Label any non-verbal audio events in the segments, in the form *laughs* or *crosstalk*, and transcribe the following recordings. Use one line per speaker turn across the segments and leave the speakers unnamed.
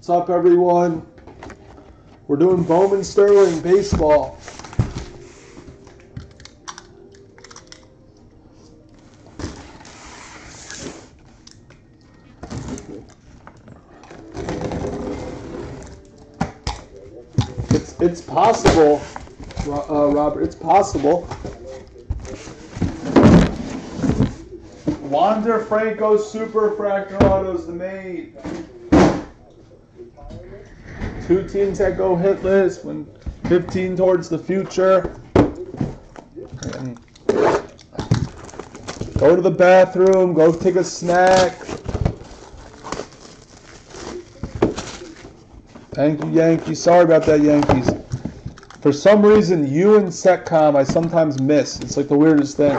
What's up, everyone? We're doing Bowman Sterling baseball.
It's
it's possible, uh, Robert. It's possible.
Wander
Franco Super Fractor Autos the main. Two teams that go hitless when 15 towards the future. Go to the bathroom, go take a snack. Thank you, Yankees. Sorry about that, Yankees. For some reason, you and Setcom I sometimes miss. It's like the weirdest thing.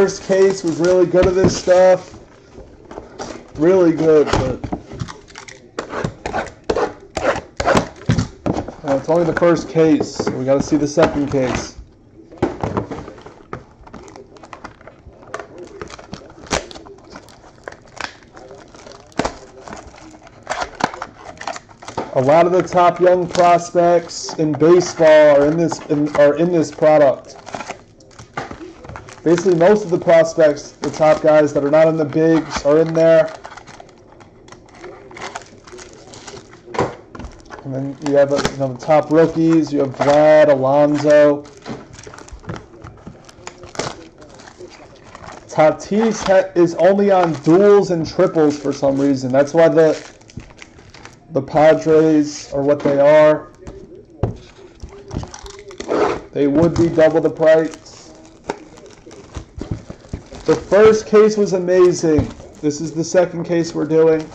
First case was really good at this stuff. Really good, but Uh, it's only the first case. so We got to see the second case. A lot of the top young prospects in baseball are in this in, are in this product basically most of the prospects, the top guys that are not in the bigs, are in there. And then you have you know, the top rookies. You have Vlad, Alonso. Tatis is only on duals and triples for some reason. That's why the the Padres are what they are. They would be double the price.
The
first case was amazing. This is the second case we're doing.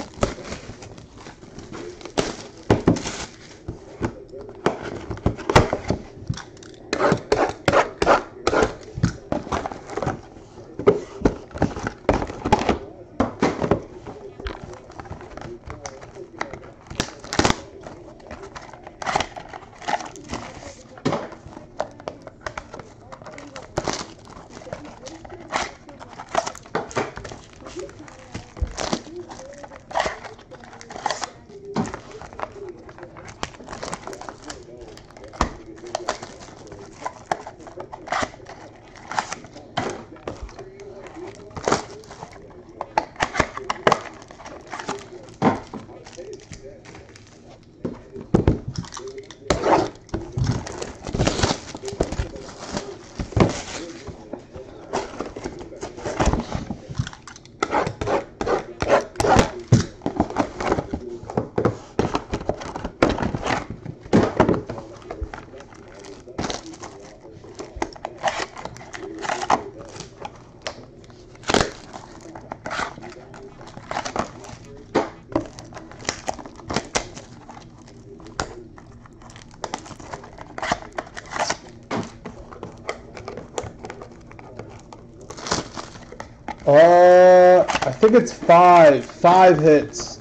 Uh, I think it's five. Five hits.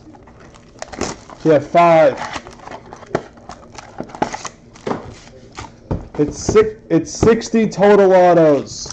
Yeah, five. It's six. It's sixty total autos.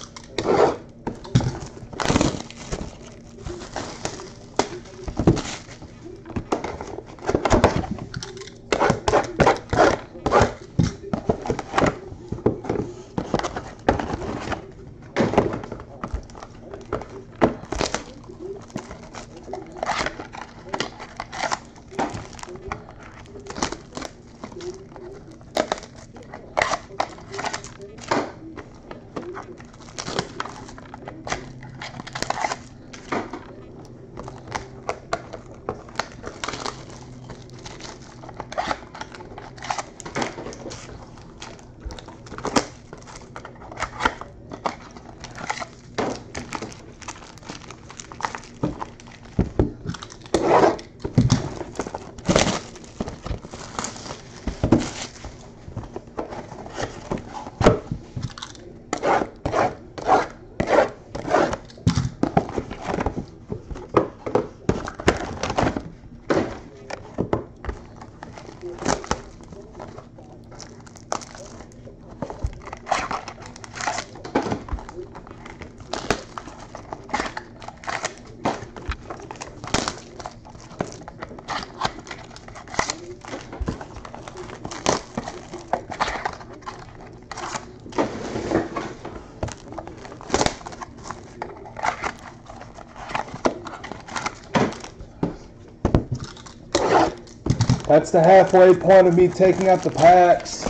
That's the halfway point of me taking out the packs.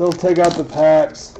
Still take out the packs.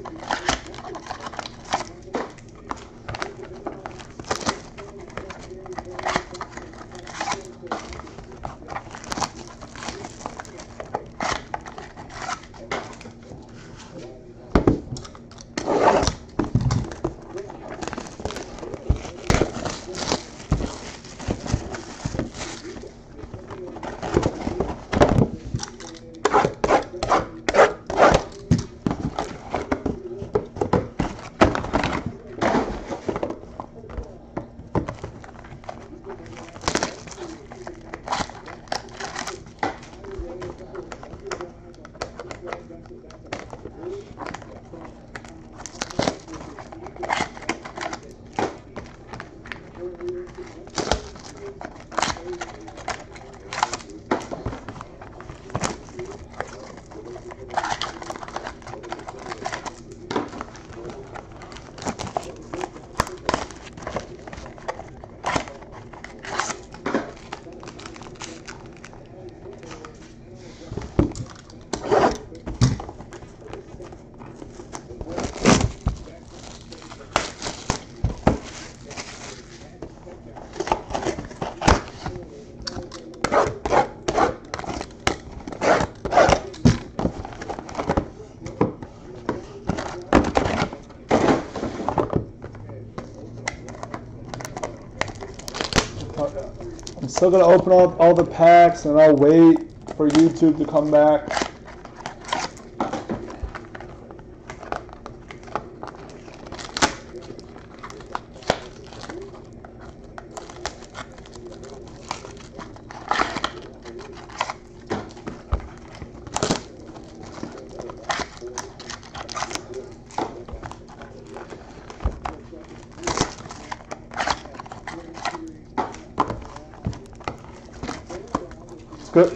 Still gonna open up all the packs and I'll wait for YouTube to come back.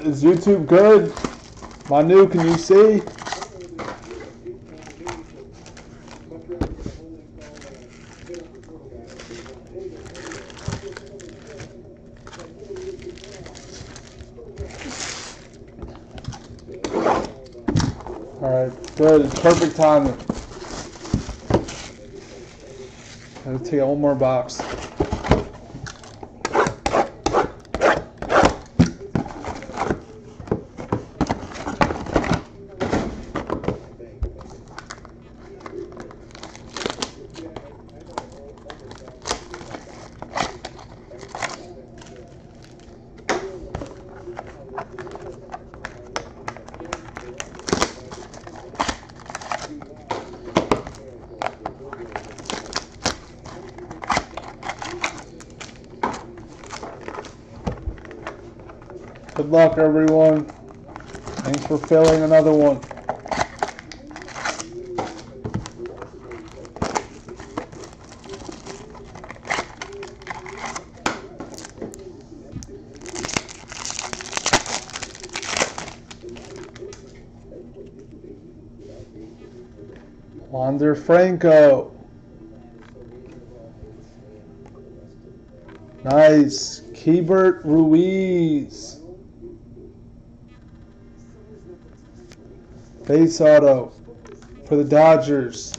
Is YouTube good? Manu, can you see?
Alright,
good. It's perfect timing. Let's take one more box. Good luck, everyone. Thanks for filling another one.
Wander
Franco. Nice. Keibert Ruiz. Base auto
for the Dodgers.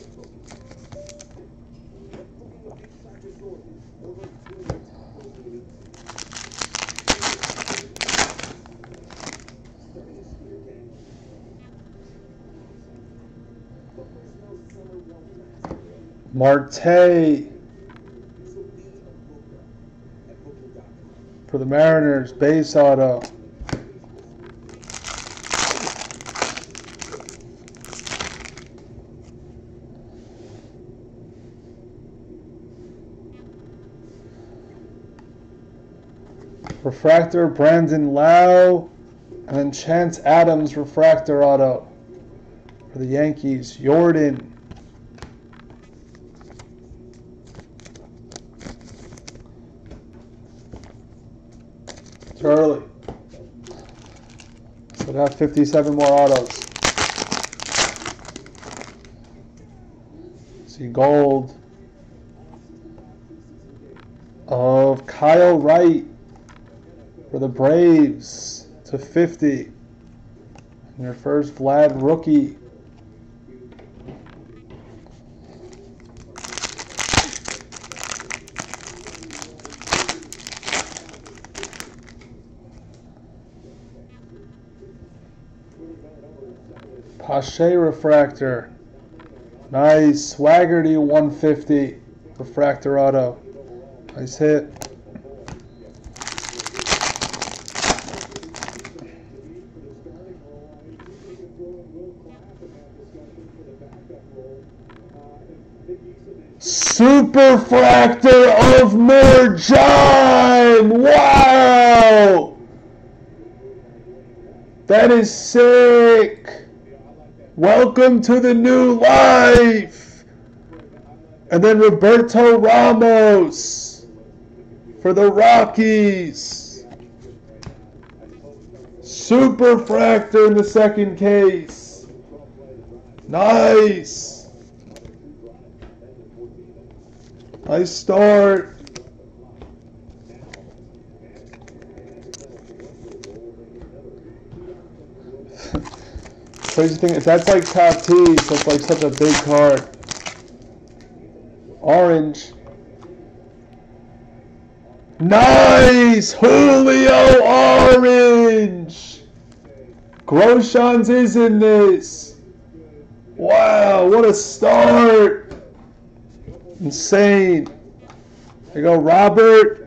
Marte for the Mariners, base auto. Refractor, Brandon Lowe, and then Chance Adams, refractor auto for the Yankees, Jordan. Early. So got 57 more autos. See gold of Kyle Wright
for the
Braves to 50. And your first Vlad rookie. Pache refractor.
Nice.
Swaggerty 150. Refractor auto.
Nice hit.
Superfractor of Merjan! Wow! That is sick! Welcome to the new life!
And then
Roberto Ramos
for the
Rockies. Superfractor in the second case.
Nice.
Nice start.
*laughs*
Crazy thing is that's like top T, so it's like such a big card.
Orange.
Nice! Julio Orange! Groshans is in this.
Wow, what a
start!
Insane. There you go,
Robert.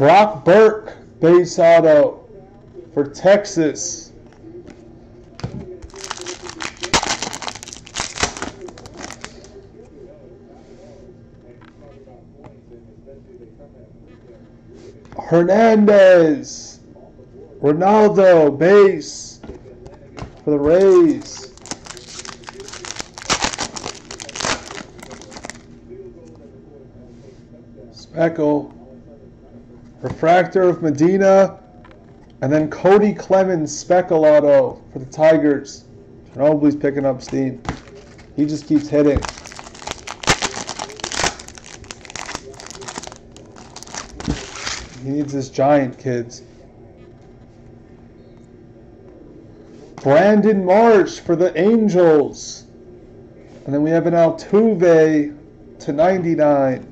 Brock Burke, base auto for Texas. Hernandez, Ronaldo, base
for the Rays. Speckle, Refractor
of Medina, and then Cody Clemens, Speckle Auto for the Tigers, Ginobili's picking up steam. He just keeps hitting.
He
needs his giant, kids. Brandon Marsh for the Angels. And then we have an Altuve
to
99.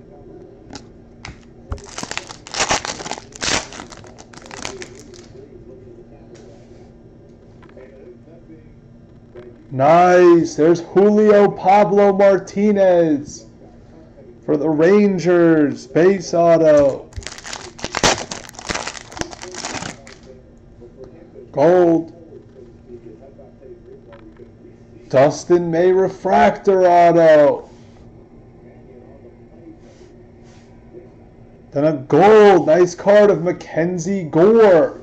Nice.
There's Julio Pablo Martinez
for the
Rangers. Base auto.
Gold.
Dustin May refractor auto. Then a gold. Nice card of Mackenzie Gore.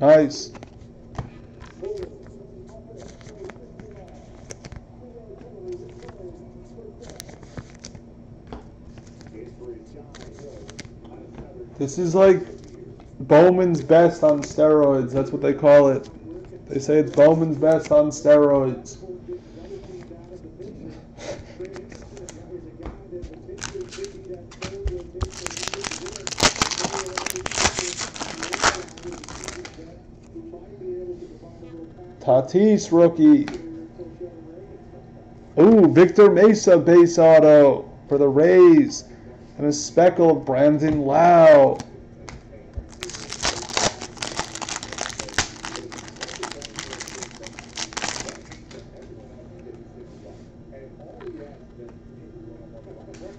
Nice.
This is like
Bowman's best on steroids. That's what they call it.
They say it's Bowman's
best on steroids.
Tatis rookie.
Ooh, Victor Mesa base auto for the Rays. And a speckle of Brandon Lowe.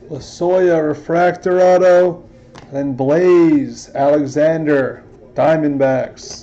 Lasoya refractor auto. Then Blaze Alexander Diamondbacks.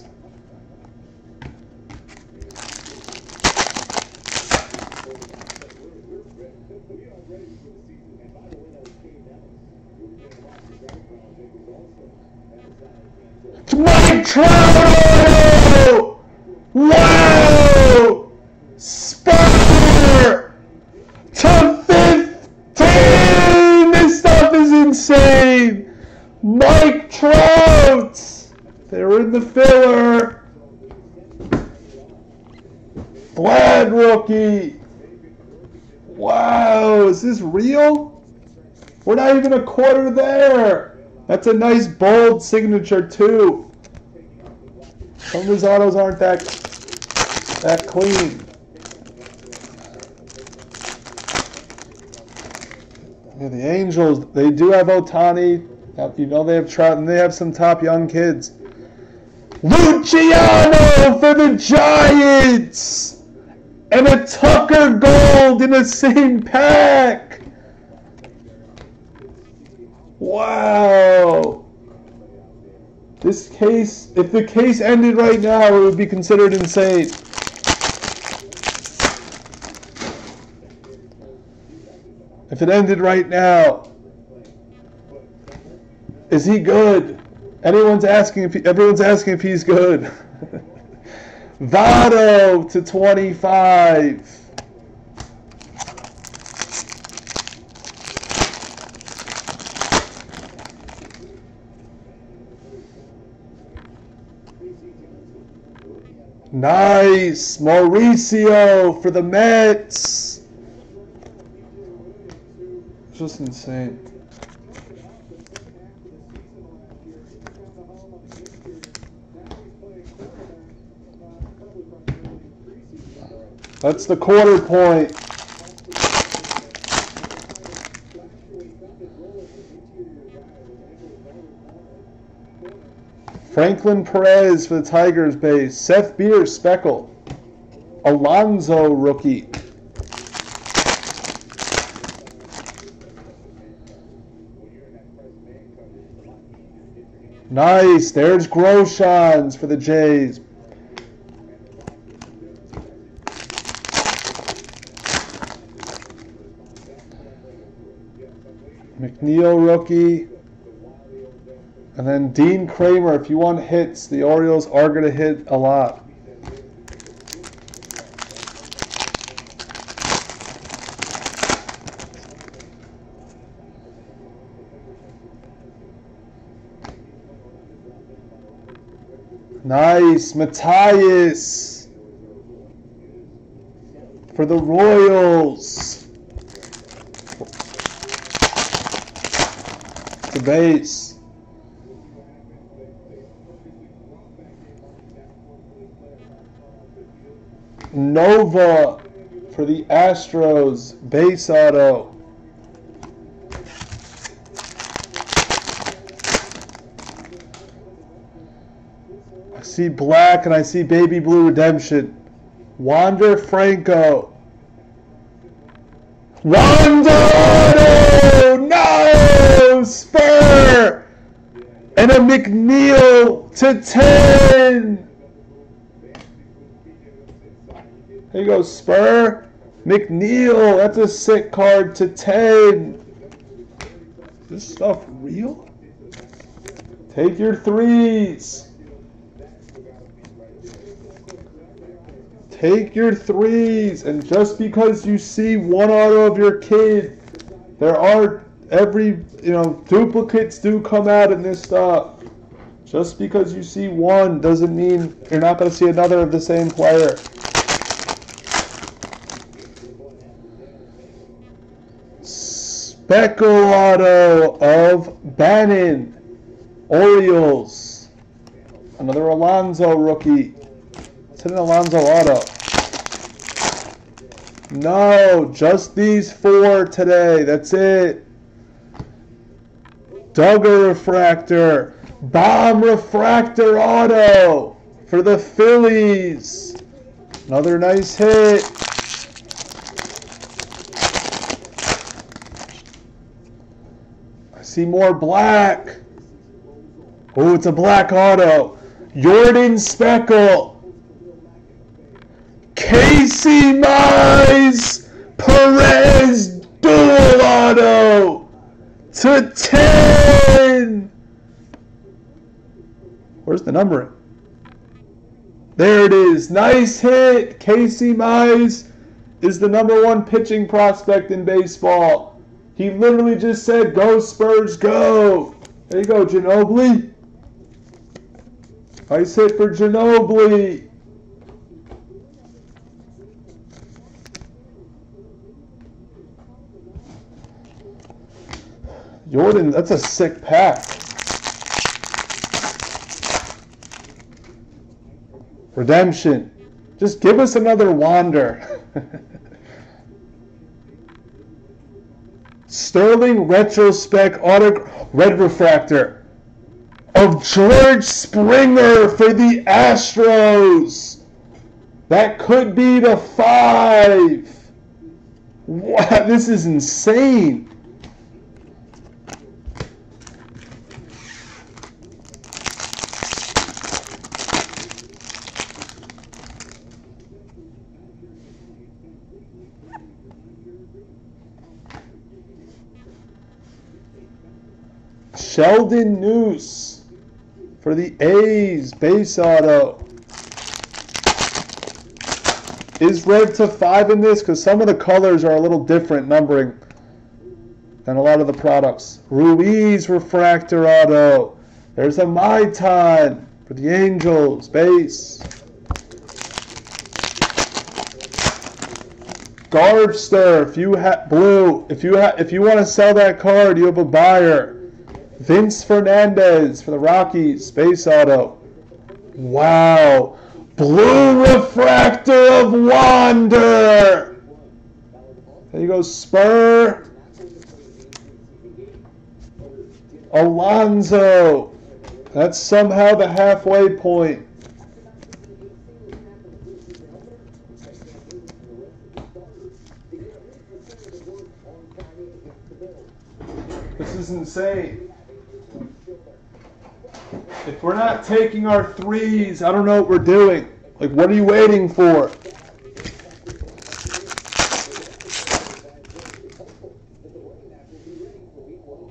We're
not even a quarter there. That's a nice bold signature too.
Some of these autos aren't that that clean. Yeah,
the Angels, they do have Ohtani. You know they have Trout, and they have some top young kids. Luciano for the Giants! And a Tucker Gold in the same pack! Wow! This case, if the case ended right now, it would be considered insane.
If it ended right
now,
is he
good? Anyone's asking if he, everyone's asking if he's good.
*laughs*
Votto to 25.
Nice.
Mauricio for the Mets. Just insane. That's the quarter point. Franklin Perez for the Tigers base. Seth Beer speckle. Alonso rookie. Nice. There's Groshans for the Jays.
McNeil rookie. And
then Dean Kremer, if you want hits, the Orioles are going to hit a lot.
Nice.
Matias.
For
the Royals. The base. Nova for the Astros. Base auto. I see black and I see baby blue redemption. Wander Franco. Wander! No! Spur!
And
a McNeil to 10!
There you go, Spur.
McNeil, that's a sick card to 10.
Is this stuff real? Take
your threes.
Take
your threes. And just because you see one auto of your kid,
there
are every, you know, duplicates do come out in this stuff. Just because you see one doesn't mean you're not going to see another of the same player. Speckle auto of Bannon. Orioles.
Another
Alonso rookie.
Hit an Alonso
auto. No, just these four today. That's it. Duggar refractor. Bohm refractor auto for the Phillies.
Another
nice hit. See more black. Oh, it's a black auto. Jordan Speckle. Casey Mize Perez dual auto to 10.
Where's
the numbering? There it is. Nice hit. Casey Mize is the number one pitching prospect in baseball. He literally just said, Go Spurs, go. There you go, Ginobili.
Nice hit
for Ginobili. Jordan, that's a sick pack.
Redemption.
Just give us another Wander. *laughs* Sterling Retrospect Auto Red Refractor of George Springer for the Astros. That could be the five. Wow, this is insane. Sheldon Neuse for the A's base auto. Is red to five in this? Because some of the colors are a little different numbering than a lot of the products. Ruiz refractor auto. There's a Maitan for the Angels base. Garbster, if you have blue, if you have if you want to sell that card, you have a buyer.
Vince
Fernandez for the Rockies, Space Auto.
Wow.
Blue Refractor of Wander.
There you go,
Spur. Alonso. That's somehow the halfway point.
This is insane. If we're
not taking our threes, I don't know what we're doing. Like, what are you waiting for?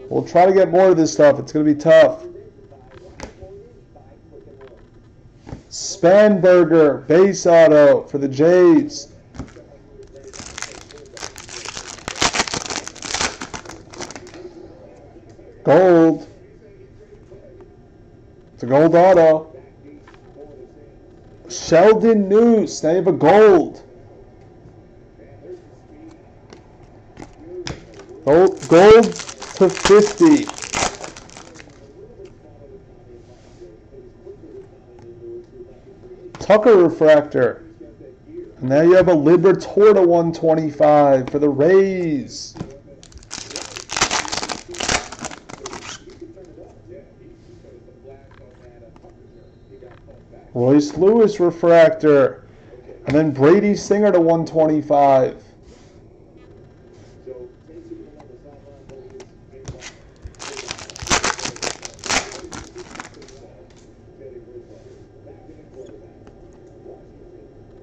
We'll
try to get more of this stuff. It's going to be tough. Spanberger, base auto for the Jays.
Gold.
A gold auto. Sheldon. Now you have a gold.
Gold, gold to
50. Tucker refractor.
And
now you have a Liberatore to 125 for the Rays. Royce Lewis refractor. And then Brady Singer to 125.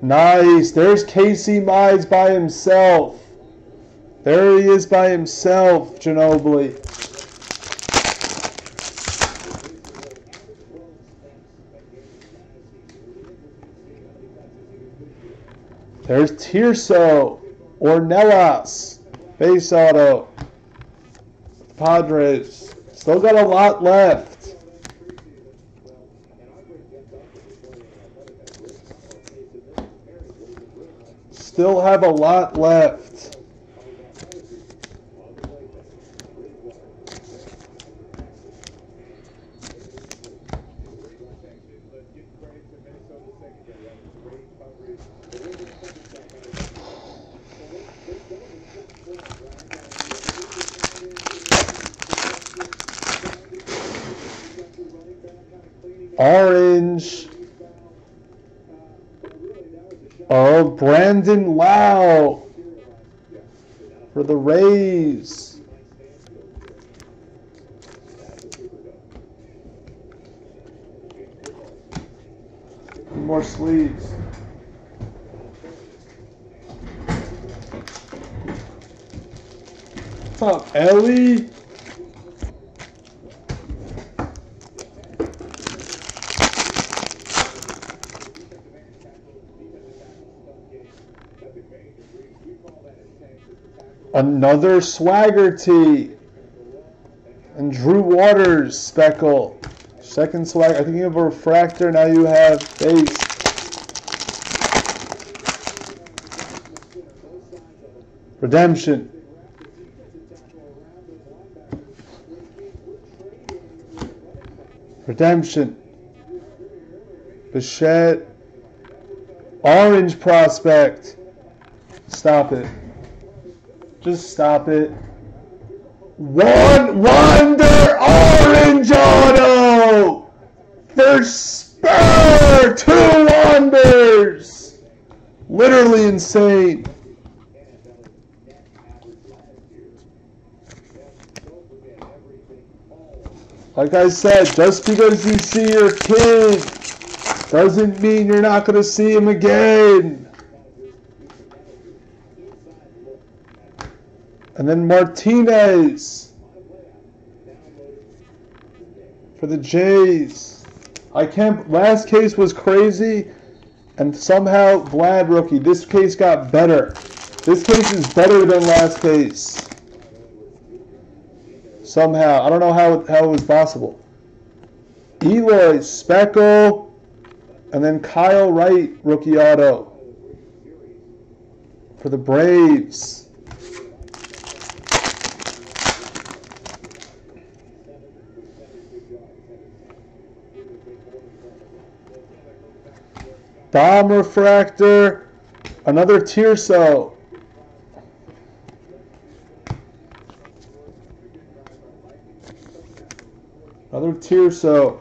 Nice. There's Casey Mize by himself. There he is by himself, Ginobili. There's Tirso, Ornelas, base auto. Padres. Still got a lot left.
Still
have a lot left.
Orange. of
Brandon Lowe
for the Rays.
More sleeves. What's up, Ellie?
Another
Swaggerty.
And Drew
Waters speckle. Second swag. I think you have a refractor. Now you have base.
Redemption.
Redemption. Bichette. Orange prospect. Stop it. Just stop it. One Wander Orange Auto
for
Spur. Two wonders. Literally insane. Like I said, just because you see your kid doesn't mean you're not going to see him again. And then Martinez for the Jays. I can't. Last case was crazy, and somehow Vlad rookie. This case got better.
This
case is better than last case. Somehow, I don't know how how it was possible. Eloy Speckle, and then Kyle Wright rookie auto for the Braves.
Bohm
refractor, another
Tirso. Another Tirso.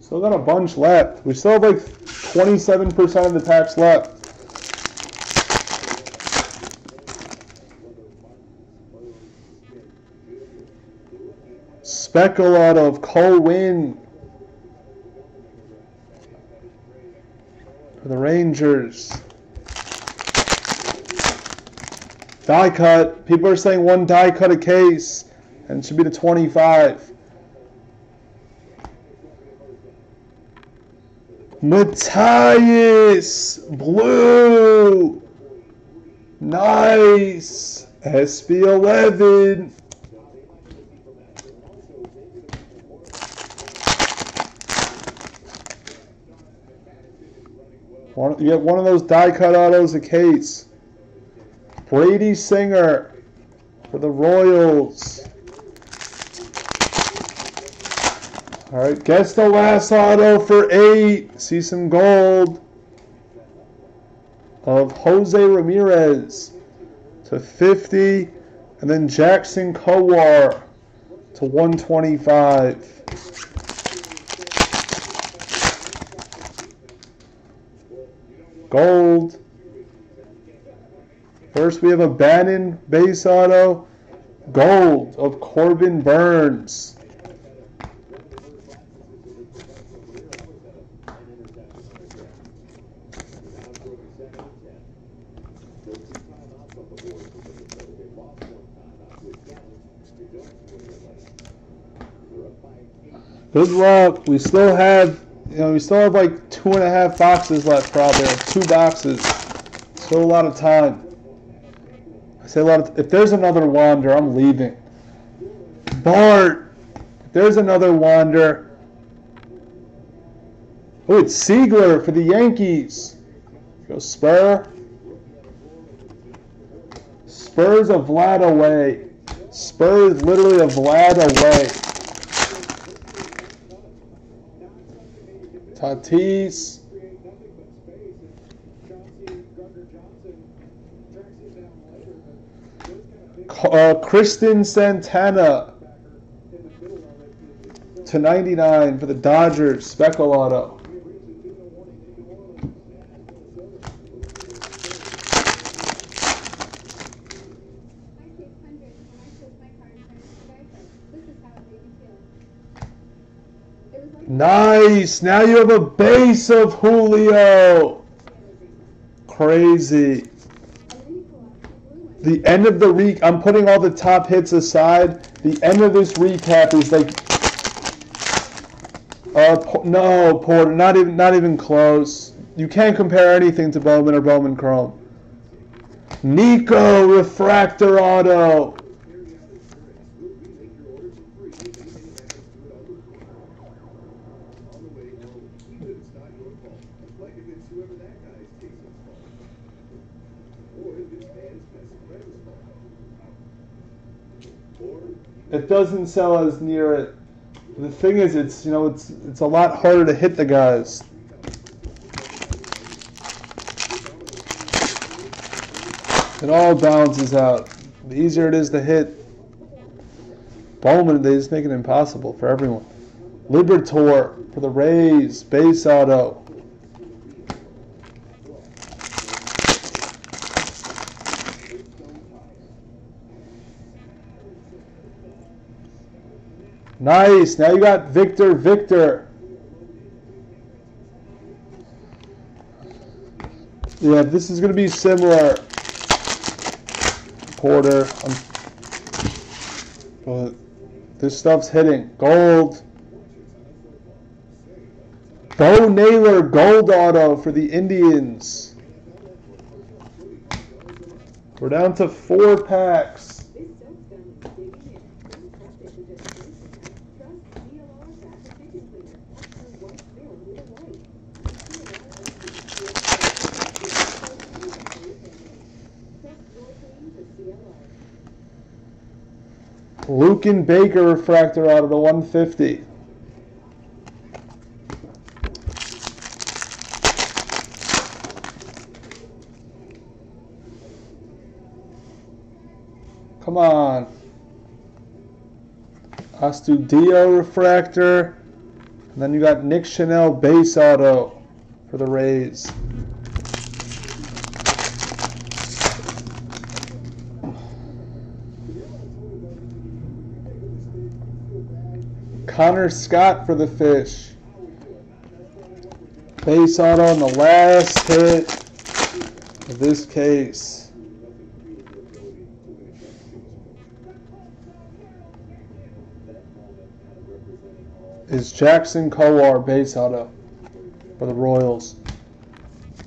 Still got a
bunch left. We still have like 27% of the packs left.
Speckle
out of Cole Winn.
for the
Rangers. Die cut. People are saying one die cut a case,
and it
should be the 25. Matias Blue. Nice. SB11.
One, you
get one of those die cut autos a case. Brady Singer
for the
Royals. All right, guess the last auto for eight. See some gold of Jose Ramirez to 50, and then Jackson Kowar
to
125.
Gold. First,
we have a Bannon base auto.
Gold of
Corbin Burnes. Good luck. We still have, you know, we still have like two and a half boxes left, probably two boxes.
Still a lot of time.
I say a lot of. If there's another Wander, I'm leaving. Bart, if there's another Wander. Oh, it's Seigler for the Yankees.
Go Spur. Spurs
a Vlad away. Spurs literally a Vlad away.
Tatis. Uh,
Cristian Santana
to
99 for the Dodgers, Speckle Auto. Now you have a base of Julio. Crazy.
The end
of the re I'm putting all the top hits aside. The end of this recap is like uh no, Porter, not even not even close. You can't compare anything to Bowman or Bowman Chrome. Nico Refractor Auto. Doesn't sell as near it. The thing is, it's you know, it's it's a lot harder to hit the guys.
It
all balances out. The easier it is to hit, Bowman, they just make it impossible for everyone. Liberatore for the Rays, base auto. Nice. Now you got Victor Victor. Yeah, this is going to be similar. Porter. Um,
but this
stuff's hitting. Gold. Bo Naylor gold auto for the Indians. We're down to four packs. Baker refractor out of the 150. Come on. Astudillo refractor. And then you got Nick Schnell base auto for the Rays. Connor Scott for the fish.
Base
auto on the last hit
of this
case.
Is
Jackson Kowar base auto
for
the Royals.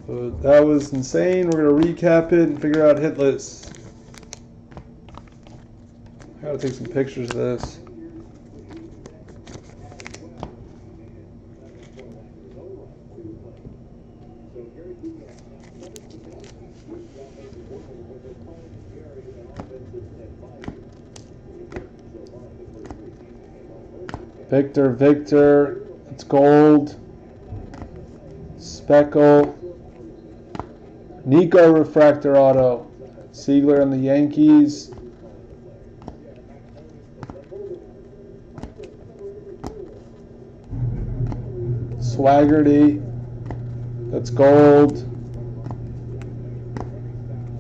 So that was insane. We're going to recap it and figure out hit lists. I gotta take some pictures of this. Victor, Victor,
it's
gold.
Speckle.
Nico Refractor Auto.
Seigler
and the Yankees. Swaggerty.
That's
gold.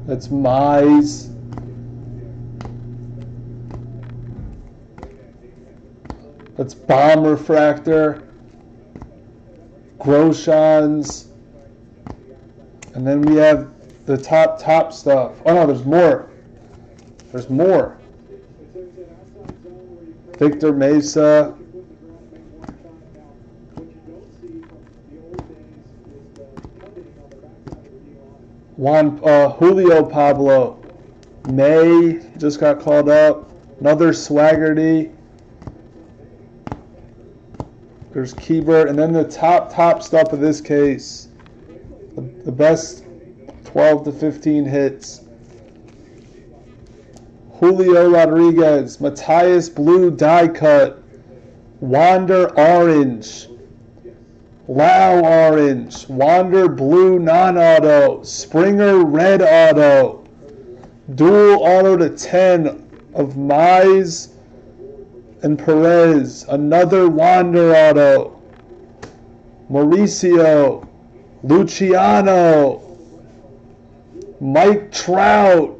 That's Mize.
That's Bohm
refractor,
Groshans,
and then we have the top, top stuff. Oh no, there's more.
There's
more.
Victor Mesa.
Juan, uh, Julio Pablo. May just got called up. Another Swaggerty. There's Keibert, and then the top top stuff of this case,
the, the best
12 to 15 hits. Julio Rodriguez, Matias Blue die cut, Wander Orange, Lau Orange, Wander Blue non auto, Springer Red auto, dual auto to 10 of Mize
and
Perez, another Wanderado, Mauricio, Luciano, Mike Trout,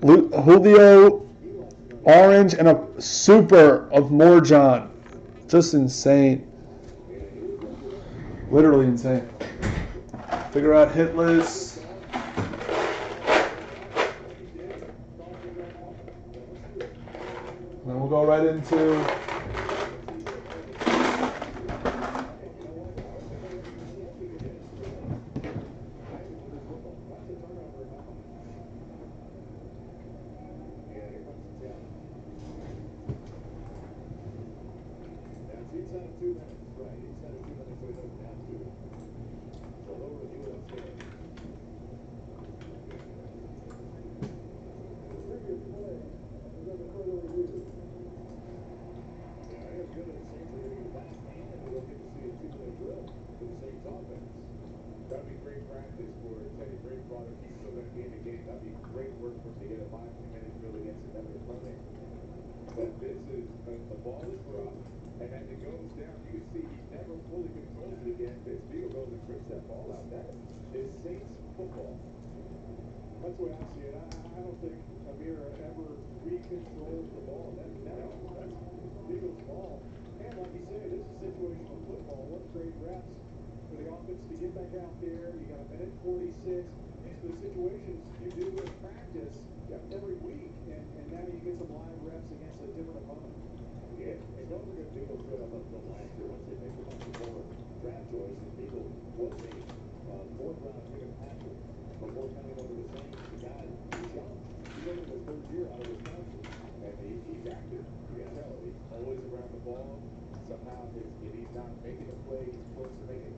Lu-
Julio Orange, and a super of Morjon. Just insane. Literally insane. Figure out hit lists. we'll go right into
this for Teddy Bridgewater. He's still going to be in the game. That'd be great work for him to get a five minute drill against another running. But this is, uh, the ball is rough, and as it goes down, you see he never fully controls it again. This Biegel goes and trips that ball out. That is Saints football.
That's the way
I
see it. I, I don't think Amir ever
recontrolled the ball. That, that, that's Biegel's ball.
And
like you said, this is situational football.
What great
wraps
the offense to get back out there. You got a minute
46. It's
the situations you do in practice
every week,
and, and now you get some live reps against a different opponent.
Yeah, and don't forget Biegel's good up the last year. Once they make a bunch of former draft choices, Biegel was uh, a uh, fourth round pick of Patrick before coming over to Saints. The guy is young. He's only his third year out of Wisconsin, and he, he's active. You can tell he's always around the ball. Somehow, if he's not making a play, he's close to making